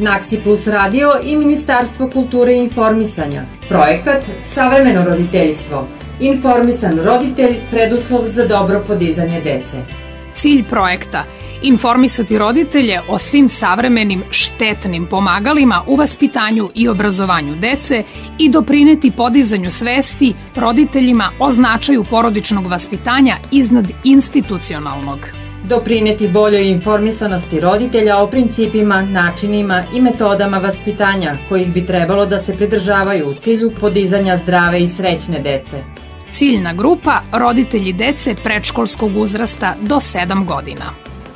Naksi Plus Radio i Ministarstvo kulture i informisanja. Projekat Savremeno roditeljstvo. Informisan roditelj preduslov za dobro podizanje dece. Cilj projekta – informisati roditelje o svim savremenim štetnim pomagalima u vaspitanju i obrazovanju dece i doprineti podizanju svesti roditeljima o značaju porodičnog vaspitanja iznad institucionalnog doprineti boljoj informisanosti roditelja o principima, načinima i metodama vaspitanja kojih bi trebalo da se pridržavaju u cilju podizanja zdrave i srećne dece. Ciljna grupa roditelji dece predškolskog uzrasta do 7 godina.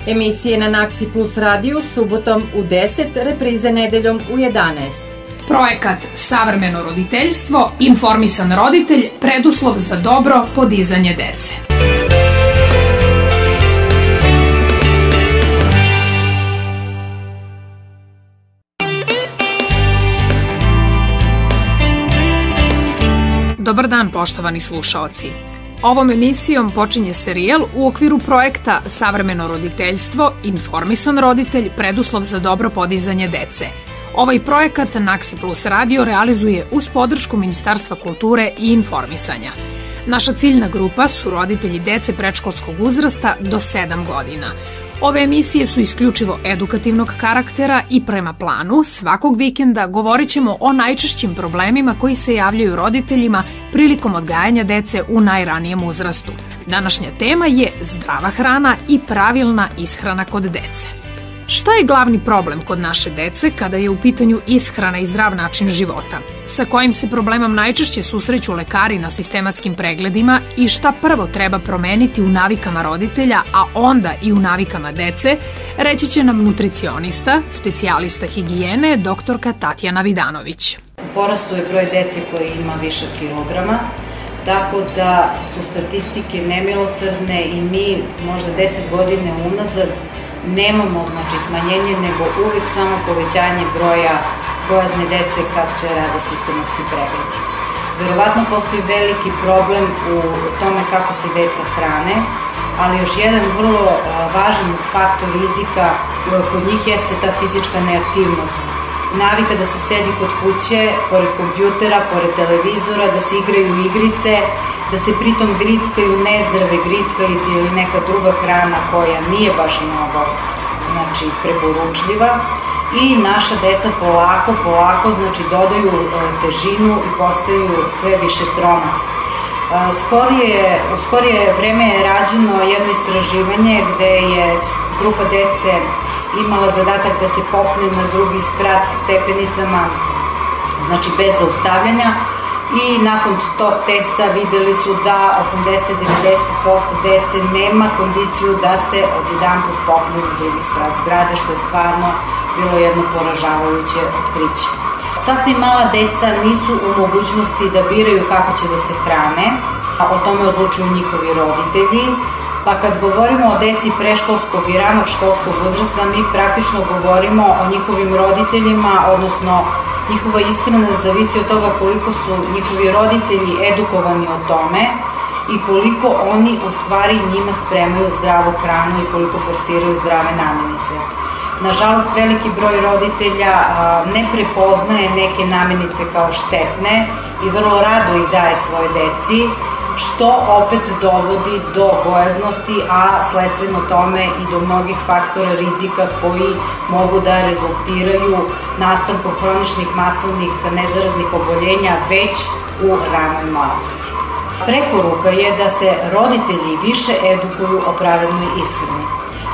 Emisije na Naksi Plus radiju subotom u 10, reprize nedeljom u 11. Projekat Savremeno roditeljstvo, informisan roditelj, preduslov za dobro podizanje dece. Poštovani slušaoci. Ovom emisijom počinje serijal u okviru projekta Savremeno roditeljstvo, informisan roditelj, preduslov za dobro podizanje dece. Ovaj projekat Naxi Plus Radio realizuje uz podršku Ministarstva kulture i informisanja. Naša ciljna grupa su roditelji dece predškolskog uzrasta do 7 godina. Ove emisije su isključivo edukativnog karaktera i prema planu svakog vikenda govorit ćemo o najčešćim problemima koji se javljaju roditeljima prilikom odgajanja dece u najranijem uzrastu. Današnja tema je zdrava hrana i pravilna ishrana kod dece. Šta je glavni problem kod naše dece kada je u pitanju ishrana i zdrav način života? Sa kojim se problemom najčešće susreću lekari na sistematskim pregledima i šta prvo treba promeniti u navikama roditelja, a onda i u navikama dece, reći će nam nutricionista, specijalista higijene, doktorka Tatjana Vidanović. U porastu je broj dece koji ima više kilograma, tako da su statistike nemilosrdne i mi možda 10 godine unazad nemamo znači smanjenje, nego uvek samo povećanje broja gojazne dece kad se rade sistematski pregledi. Verovatno postoji veliki problem u tome kako se deca hrane, ali još jedan vrlo važan faktor rizika kod njih jeste ta fizička neaktivnost. Navika da se sedi kod kuće, pored kompjutera, pored televizora, da se igraju igrice, da se pritom grickaju nezdrave grickalice ili neka druga hrana koja nije baš mnogo znači, preporučljiva i naša deca polako, polako znači, dodaju e, težinu i postaju sve više troma. E, skorije, u skorije vreme je rađeno jedno istraživanje gde je grupa dece imala zadatak da se popne na drugi sprat stepenicama, znači bez zaustavljanja, i nakon tog testa videli su da 80-90% dece nema kondiciju da se jedan put popnu na drugi sprat zgrade, što je stvarno bilo jedno poražavajuće otkriće. Sasvim mala deca nisu u mogućnosti da biraju kako će da se hrane, a o tome odlučuju njihovi roditelji, pa kad govorimo o deci preškolskog i ranog školskog uzrasta, mi praktično govorimo o njihovim roditeljima, odnosno njihova iskrenost zavisi od toga koliko su njihovi roditelji edukovani o tome i koliko oni u stvari njima spremaju zdravu hranu i koliko forsiraju zdrave namirnice. Nažalost, veliki broj roditelja ne prepoznaje neke namirnice kao štetne i vrlo rado ih daje svoje deci, što opet dovodi do gojaznosti, a sledstveno tome i do mnogih faktora rizika koji mogu da rezultiraju nastankom hroničnih masovnih nezaraznih oboljenja već u ranoj mladosti. Preporuka je da se roditelji više edukuju o pravilnoj ishrani.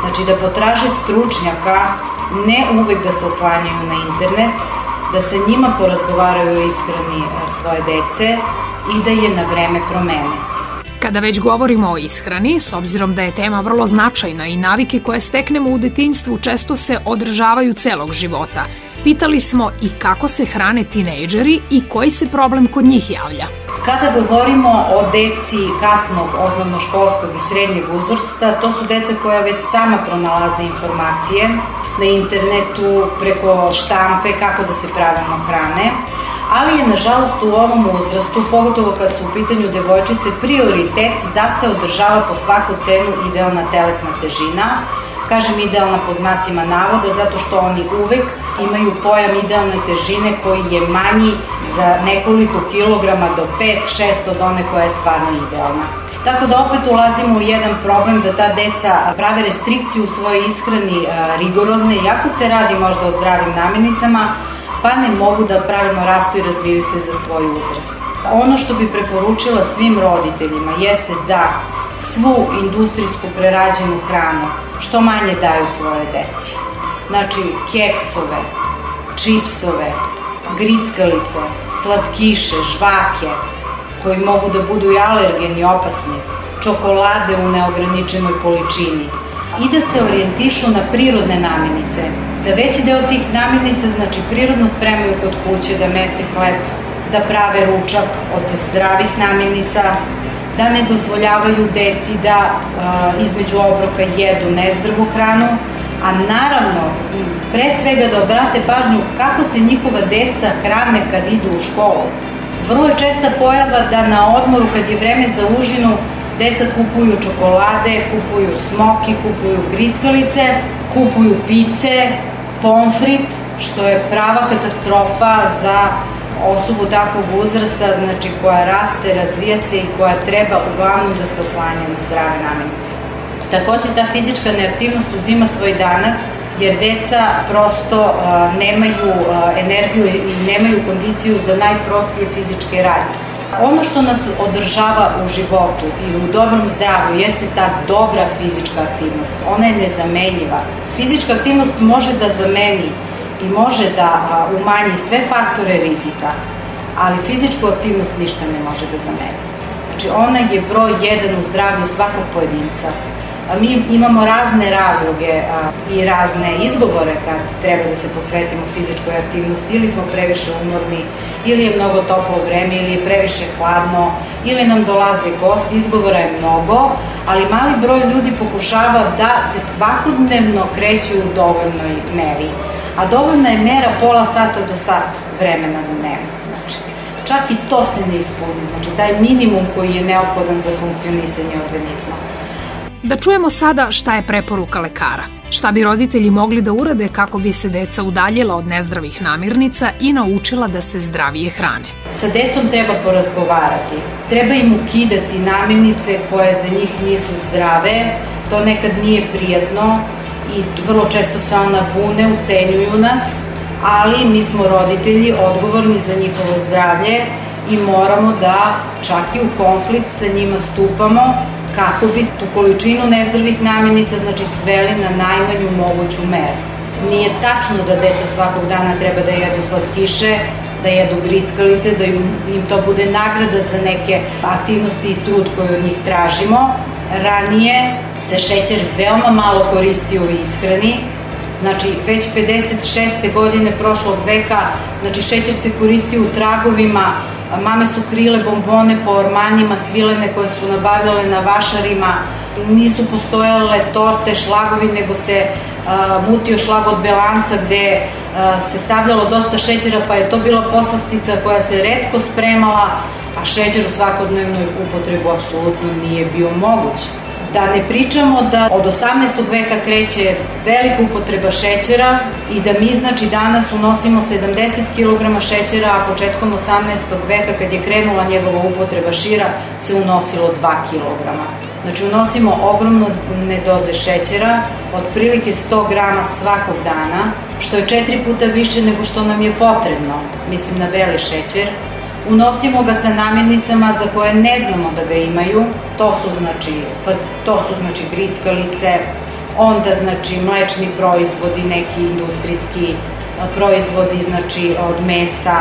Znači da potraže stručnjaka, ne uvek da se oslanjaju na internet, da se njima porazgovaraju o ishrani e, svoje dece, i da je na vreme promene. Kada već govorimo o ishrani, s obzirom da je tema vrlo značajna i navike koje steknemo u detinjstvu često se održavaju celog života, pitali smo i kako se hrane tinejdžeri i koji se problem kod njih javlja. Kada govorimo o deci kasnog osnovnoškolskog i srednjeg uzrasta, to su deca koja već sama pronalaze informacije na internetu preko štampe kako da se pravilno hrane ali je nažalost u ovom uzrastu, pogotovo kad su u pitanju devojčice, prioritet da se održava po svaku cenu idealna telesna težina, Kažem idealna pod znacima navoda zato što oni uvek imaju pojam idealne težine koji je manji za nekoliko kilograma do 5-6 od one koja je stvarno idealna. Tako da opet ulazimo u jedan problem da ta deca prave restrikciju u svojoj ishrani rigorozne, iako se radi možda o zdravim namirnicama, pa ne mogu da pravilno rastu i razvijaju se za svoj uzrast. Ono što bi preporučila svim roditeljima jeste da svu industrijsku prerađenu hranu što manje daju svoje deci. Znači, keksove, čipsove, grickalice, slatkiše, žvake, koji mogu da budu i alergeni, opasni, čokolade u neograničenoj količini. I da se orijentišu na prirodne namirnice, da veći deo tih namirnica znači prirodno spremaju kod kuće, da mese hleb, da prave ručak od zdravih namirnica, da ne dozvoljavaju deci da a, između obroka jedu nezdravu hranu, a naravno, pre svega da obrate pažnju kako se njihova deca hrane kad idu u školu. Vrlo je česta pojava da na odmoru kad je vreme za užinu deca kupuju čokolade, kupuju smoki, kupuju grickalice, kupuju pice, pomfrit, što je prava katastrofa za osobu takvog uzrasta, znači koja raste, razvija se i koja treba uglavnom da se oslanja na zdrave namirnice. Takođe, ta fizička neaktivnost uzima svoj danak, jer deca prosto nemaju energiju i nemaju kondiciju za najprostije fizičke radnje. Ono što nas održava u životu i u dobrom zdravlju jeste ta dobra fizička aktivnost. Ona je nezamenjiva. Fizička aktivnost može da zameni i može da umanji sve faktore rizika, ali fizičku aktivnost ništa ne može da zameni. Znači, ona je broj jedan u zdravlju svakog pojedinca mi imamo razne razloge i razne izgovore kad treba da se posvetimo fizičkoj aktivnosti, ili smo previše umorni, ili je mnogo toplo vreme, ili je previše hladno, ili nam dolaze gosti, izgovora je mnogo, ali mali broj ljudi pokušava da se svakodnevno kreće u dovoljnoj meri. A dovoljna je mera pola sata do sat vremena dnevno, znači. Čak i to se ne ispuni, znači taj minimum koji je neophodan za funkcionisanje organizma. Da čujemo sada šta je preporuka lekara. Šta bi roditelji mogli da urade kako bi se deca udaljila od nezdravih namirnica i naučila da se zdravije hrane. Sa decom treba porazgovarati. Treba im ukidati namirnice koje za njih nisu zdrave. To nekad nije prijatno i vrlo često se ona bune, ucenjuju nas, ali mi smo roditelji odgovorni za njihovo zdravlje i moramo da čak i u konflikt sa njima stupamo kako bi tu količinu nezdravih namirnica znači sveli na najmanju moguću meru. Nije tačno da deca svakog dana treba da jedu slatkiše, da jedu grickalice, da im, to bude nagrada za neke aktivnosti i trud koje od njih tražimo. Ranije se šećer veoma malo koristio u ishrani, Znači, već 56. godine prošlog veka, znači šećer se koristi u tragovima Mame su krile bombone po ormanjima, svilene koje su nabavljale na vašarima. Nisu postojale torte, šlagovi, nego se uh, mutio šlag od belanca gde uh, se stavljalo dosta šećera, pa je to bila poslastica koja se redko spremala, a šećer u svakodnevnoj upotrebu apsolutno nije bio moguć. Da ne pričamo da od 18. veka kreće velika upotreba šećera i da mi znači danas unosimo 70 kg šećera, a početkom 18. veka kad je krenula njegova upotreba šira se unosilo 2 kg. Znači unosimo ogromno doze šećera, otprilike 100 grama svakog dana, što je četiri puta više nego što nam je potrebno, mislim na beli šećer, Unosimo ga sa namirnicama za koje ne znamo da ga imaju, to su znači, to su znači grickalice, onda znači mlečni proizvodi, neki industrijski proizvodi znači od mesa.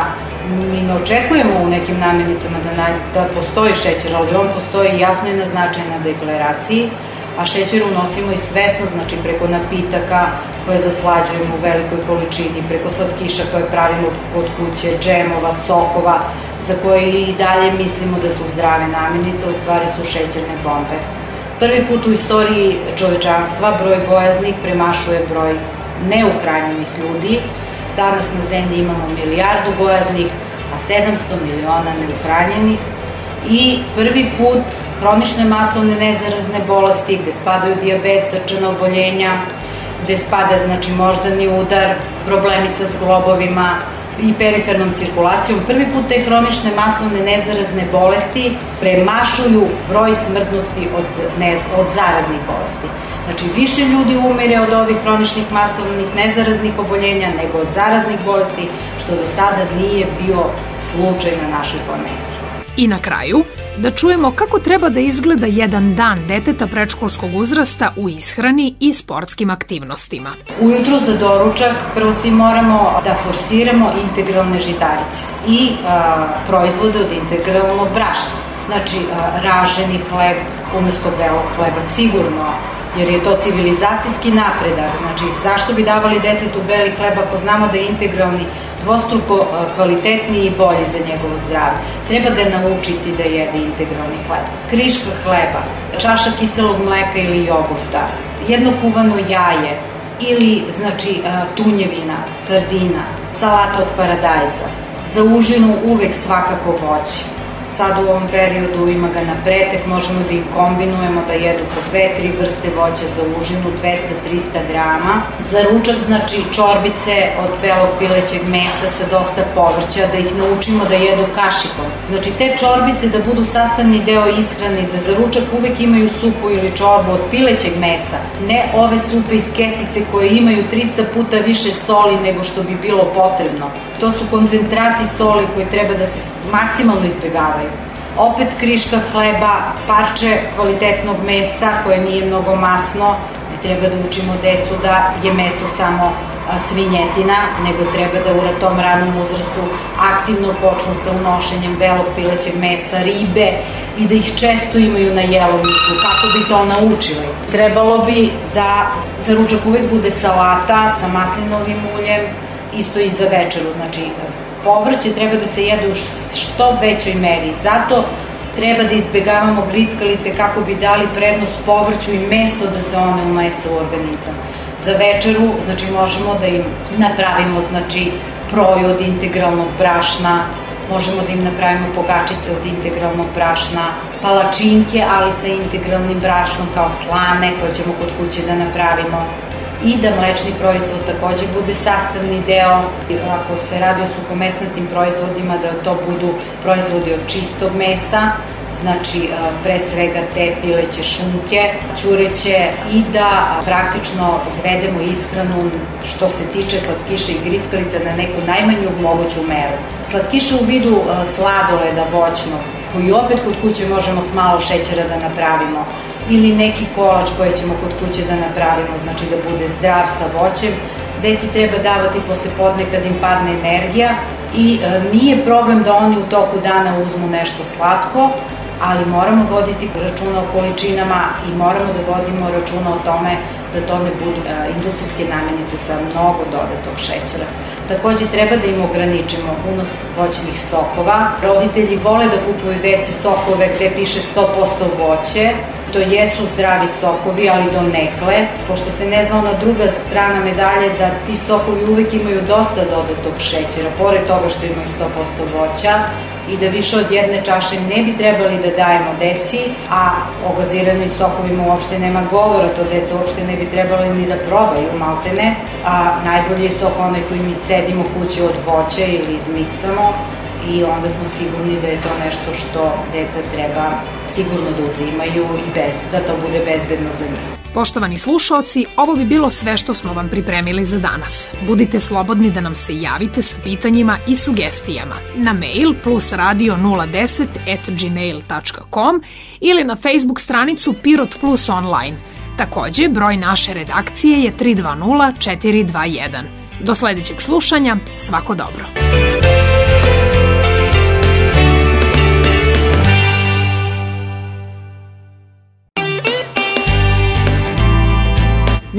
Mi ne očekujemo u nekim namirnicama da, da postoji šećer, ali on postoji jasno i na deklaraciji, a šećer unosimo i svesno, znači preko napitaka koje zaslađujemo u velikoj količini, preko slatkiša koje pravimo od kuće, džemova, sokova, za koje i dalje mislimo da su zdrave namirnice, u stvari su šećerne bombe. Prvi put u istoriji čovečanstva broj gojaznih premašuje broj neuhranjenih ljudi. Danas na zemlji imamo milijardu gojaznih, a 700 miliona neuhranjenih. I prvi put hronične masovne nezarazne bolesti gde spadaju diabet, srčana oboljenja, gde spada znači moždani udar, problemi sa zglobovima, i perifernom cirkulacijom, prvi put te hronične masovne nezarazne bolesti premašuju broj smrtnosti od, ne, od zaraznih bolesti. Znači, više ljudi umire od ovih hroničnih masovnih nezaraznih oboljenja nego od zaraznih bolesti, što do sada nije bio slučaj na našoj planeti. I na kraju, da čujemo kako treba da izgleda jedan dan deteta predškolskog uzrasta u ishrani i sportskim aktivnostima. Ujutro za doručak prvo svi moramo da forsiramo integralne žitarice i a, proizvode od integralnog brašna. Znači, a, raženi hleb umesto belog hleba sigurno jer je to civilizacijski napredak. Znači, zašto bi davali detetu beli hleb ako znamo da je integralni dvostruko e, kvalitetniji i bolji za njegovo zdravlje. Treba ga naučiti da jede integralni hleb. Kriška hleba, čaša kiselog mleka ili jogurta, jedno kuvano jaje ili znači e, tunjevina, sardina, salata od paradajza. Za užinu uvek svakako voće sad u ovom periodu ima ga na pretek, možemo da ih kombinujemo, da jedu po dve, tri vrste voća za užinu, 200-300 grama. Za ručak, znači, čorbice od belog pilećeg mesa sa dosta povrća, da ih naučimo da jedu kašikom. Znači, te čorbice da budu sastavni deo ishrane, da za ručak uvek imaju supu ili čorbu od pilećeg mesa, ne ove supe iz kesice koje imaju 300 puta više soli nego što bi bilo potrebno. To su koncentrati soli koji treba da se maksimalno izbjegavaju. Opet kriška hleba, parče kvalitetnog mesa koje nije mnogo masno, ne treba da učimo decu da je meso samo svinjetina, nego treba da u tom ranom uzrastu aktivno počnu sa unošenjem belog pilećeg mesa, ribe i da ih često imaju na jelovniku, kako bi to naučili. Trebalo bi da za ručak uvek bude salata sa maslinovim uljem, isto i za večeru, znači povrće treba da se jede u što većoj meri. Zato treba da izbegavamo grickalice kako bi dali prednost povrću i mesto da se one unese u organizam. Za večeru, znači možemo da im napravimo znači proju od integralnog brašna, možemo da im napravimo pogačice od integralnog brašna, palačinke, ali sa integralnim brašnom kao slane koje ćemo kod kuće da napravimo i da mlečni proizvod takođe bude sastavni deo. Ako se radi o suhomesnatim proizvodima, da to budu proizvodi od čistog mesa, znači pre svega te pileće šunke, ćureće i da praktično svedemo ishranu što se tiče slatkiša i grickalica na neku najmanju moguću meru. Slatkiša u vidu sladoleda voćnog, koji opet kod kuće možemo s malo šećera da napravimo, ili neki kolač koji ćemo kod kuće da napravimo, znači da bude zdrav sa voćem. Deci treba davati posle podne kad im padne energija i e, nije problem da oni u toku dana uzmu nešto slatko, ali moramo voditi računa o količinama i moramo da vodimo računa o tome da to ne budu e, industrijske namirnice sa mnogo dodatog šećera. Takođe treba da im ograničimo unos voćnih sokova. Roditelji vole da kupuju deci sokove gde piše 100% voće, to jesu zdravi sokovi, ali do nekle, pošto se ne zna ona druga strana medalje da ti sokovi uvek imaju dosta dodatog šećera, pored toga što imaju 100% voća, i da više od jedne čaše ne bi trebali da dajemo deci, a o gaziranim sokovima uopšte nema govora, to deca uopšte ne bi trebali ni da probaju maltene, a najbolji je sok onaj koji mi cedimo kuće od voća ili izmiksamo, i onda smo sigurni da je to nešto što deca treba sigurno da uzimaju i bez, da to bude bezbedno za njih. Poštovani slušaoci, ovo bi bilo sve što smo vam pripremili za danas. Budite slobodni da nam se javite sa pitanjima i sugestijama na mail plus radio 010 at gmail.com ili na Facebook stranicu Pirot Plus Online. Takođe, broj naše redakcije je 320 421. Do sledećeg slušanja, svako dobro.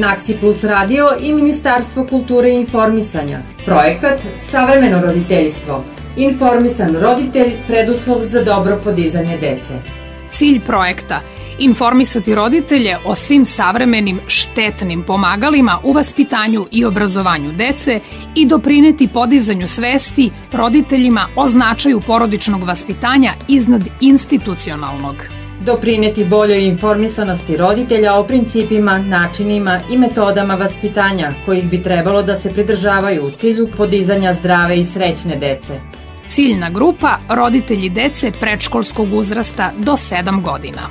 Naksi Plus Radio i Ministarstvo kulture i informisanja. Projekat Savremeno roditeljstvo. Informisan roditelj preduslov za dobro podizanje dece. Cilj projekta informisati roditelje o svim savremenim štetnim pomagalima u vaspitanju i obrazovanju dece i doprineti podizanju svesti roditeljima o značaju porodičnog vaspitanja iznad institucionalnog. Doprineti boljoj informisanosti roditelja o principima, načinima i metodama vaspitanja kojih bi trebalo da se pridržavaju u cilju podizanja zdrave i srećne dece. Ciljna grupa roditelji dece predškolskog uzrasta do 7 godina.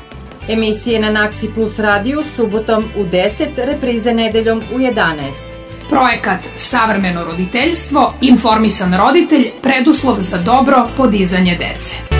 Emisije na Naksi Plus radiju subotom u 10, reprize nedeljom u 11. Projekat Savremeno roditeljstvo, informisan roditelj, preduslov za dobro podizanje dece.